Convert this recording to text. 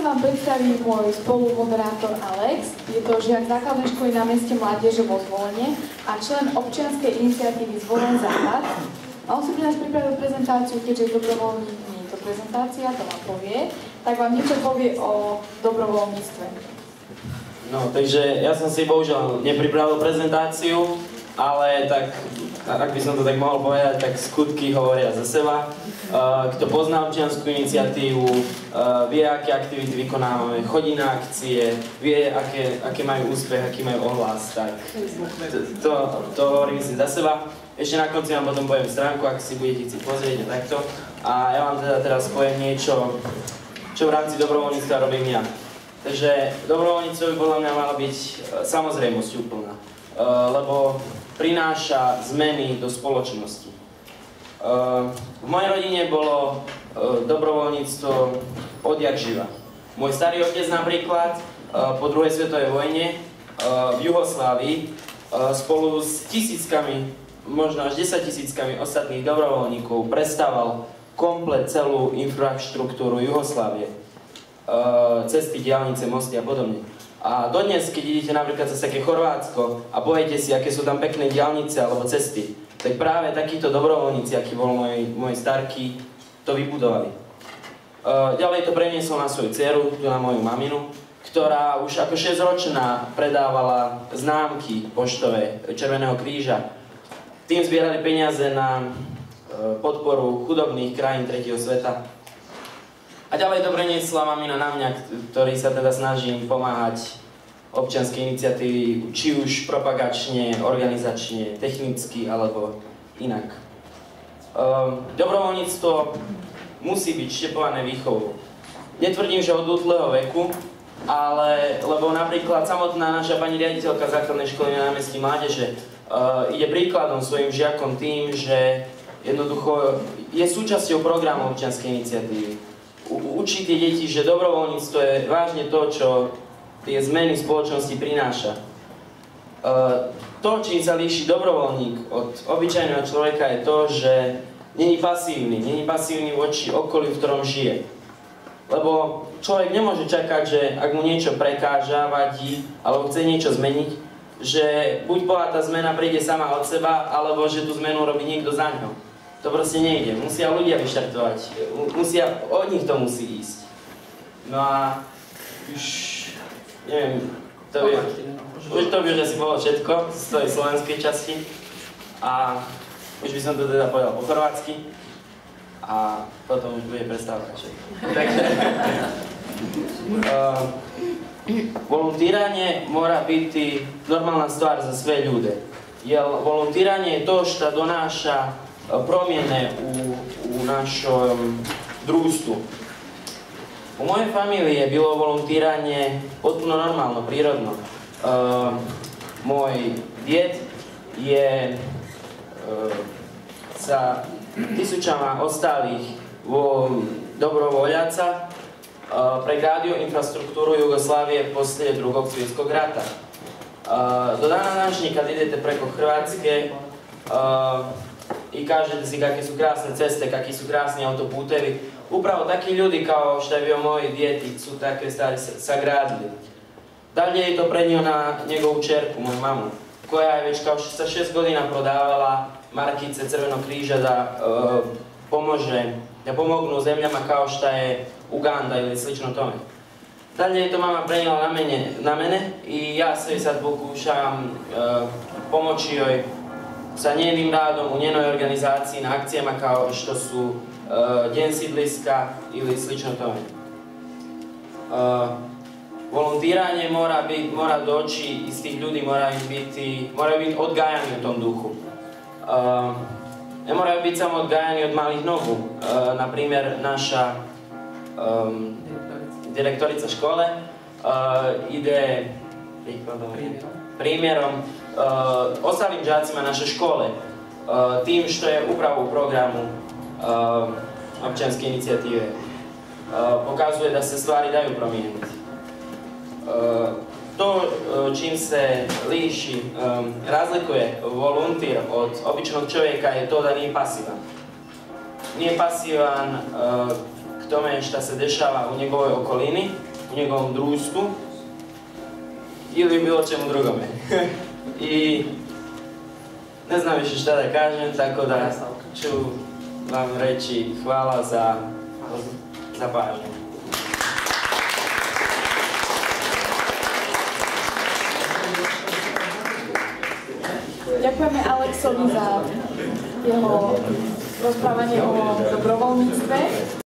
sa vám predstaví môj spolumoderátor Alex. Je to žiak základnej školy na meste Mládeže vo Zvolenie a člen občianskej iniciatívy Zvolen Západ. A on si pre nás pripravil prezentáciu, keďže je dobrovoľník, nie je to prezentácia, to vám povie, tak vám niečo povie o dobrovoľníctve. No, takže ja som si bohužiaľ nepripravil prezentáciu, ale tak, ak by som to tak mohol povedať, tak skutky hovoria za seba. Uh, kto pozná občianskú iniciatívu, uh, vie, aké aktivity vykonávame, chodí na akcie, vie, aké, aké majú úspech, aký majú ohlas, tak to, to hovorím si za seba. Ešte na konci vám potom poviem stránku, ak si budete chcieť pozrieť a takto. A ja vám teda teraz poviem niečo, čo v rámci dobrovoľníctva robím ja. Takže dobrovoľníctvo by podľa mňa mala byť samozrejmosť úplná, lebo prináša zmeny do spoločnosti. V mojej rodine bolo dobrovoľníctvo odjak živa. Môj starý otec napríklad po druhej svetovej vojne v Juhoslávii spolu s tisíckami, možno až 10 tisíckami ostatných dobrovoľníkov prestával komplet celú infraštruktúru Juhoslávie. Cesty, diálnice, mosty a podobne. A dodnes, keď idete napríklad cez také Chorvátsko a poviete si, aké sú tam pekné diálnice alebo cesty, tak práve takíto dobrovoľníci, aký bol môj, môj starky, to vybudovali. Uh, ďalej to preniesol na svoju dceru, na moju maminu, ktorá už ako 6-ročná predávala známky poštové Červeného kríža. Tým zbierali peniaze na uh, podporu chudobných krajín tretieho sveta. A ďalej to preniesla mamina na mňa, ktorý sa teda snažím pomáhať občianskej iniciatívy, či už propagačne, organizačne, technicky alebo inak. Um, dobrovoľníctvo musí byť štepované výchovou. Netvrdím, že od útleho veku, ale lebo napríklad samotná naša pani riaditeľka základnej školy na námestí Mládeže uh, ide príkladom svojim žiakom tým, že jednoducho je súčasťou programu občianskej iniciatívy učí tie deti, že dobrovoľníctvo je vážne to, čo tie zmeny spoločnosti prináša. E, to, čím sa líši dobrovoľník od obyčajného človeka je to, že není pasívny, není pasívny voči okoliu, v ktorom žije. Lebo človek nemôže čakať, že ak mu niečo prekáža, vadí, alebo chce niečo zmeniť, že buď bola tá zmena príde sama od seba, alebo že tú zmenu robí niekto za ňou. To proste nejde. Musia ľudia vyštartovať. Musia, od nich to musí ísť. No a už, neviem, to by, už to by už asi bolo všetko z tej slovenskej časti. A už by som to teda povedal po chorvátsky. A potom už bude prestávka všetko. Takže, mora biti normalna stvar za sve ljude. Jer je to što donaša promjene u, u našom društvu. U mojoj familiji je bilo volontiranje potpuno normalno, prirodno. Uh, moj djed je uh, sa tisućama ostalih dobrovoljaca uh, pregradio infrastrukturu Jugoslavije poslije drugog svjetskog rata. Do dana današnjeg kad idete preko Hrvatske, i kažete si kakve su krasne ceste, kakvi su krasni autoputevi. Upravo takvi ljudi kao što je bio moj djeti su takve stvari sagradili. Dalje je to prenio na njegovu čerku, moju mamu, koja je već kao sa šest godina prodavala markice Crvenog križa da uh, pomože, da pomognu zemljama kao što je Uganda ili slično tome. Dalje je to mama prenijela na, mene, i ja sve sad pokušavam uh, pomoći joj sa njenim radom u njenoj organizaciji na akcijama kao što su uh, Djen Sidliska ili slično tome. Uh, volontiranje mora, bit, mora doći iz tih ljudi, moraju biti, moraju biti odgajani u tom duhu. Uh, ne moraju biti samo odgajani od malih nogu. Uh, na primjer, naša um, direktorica škole uh, ide primjerom uh, ostalim džacima naše škole, uh, tim što je upravo u programu uh, občanske inicijative. Pokazuje da se stvari daju promijeniti. To čim se liši, razlikuje voluntir od običnog čovjeka je to da nije pasivan. Nije pasivan k tome šta se dešava u njegovoj okolini, в njegovom društvu ili bilo čemu drugome. I ne znam više šta da kažem, tako da ću vam reći hvala za, za pažnju. Ďakujeme Alexovi za jeho rozprávanie o dobrovoľníctve.